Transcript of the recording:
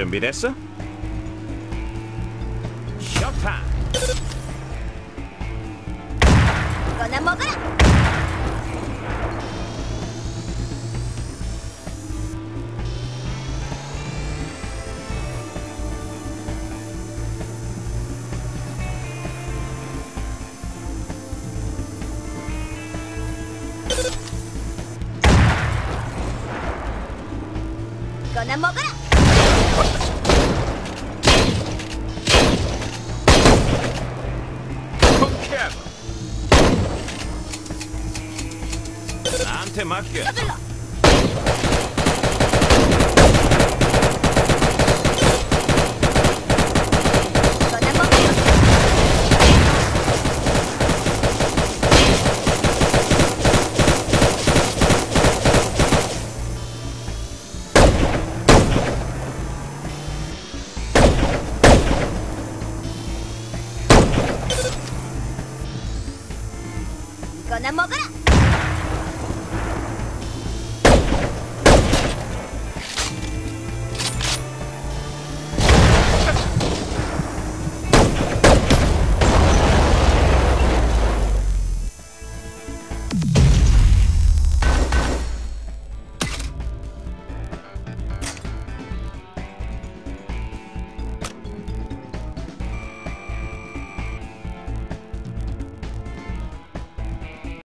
準備です。ショッこんもぐらこもぐらなんてマック。な潜ら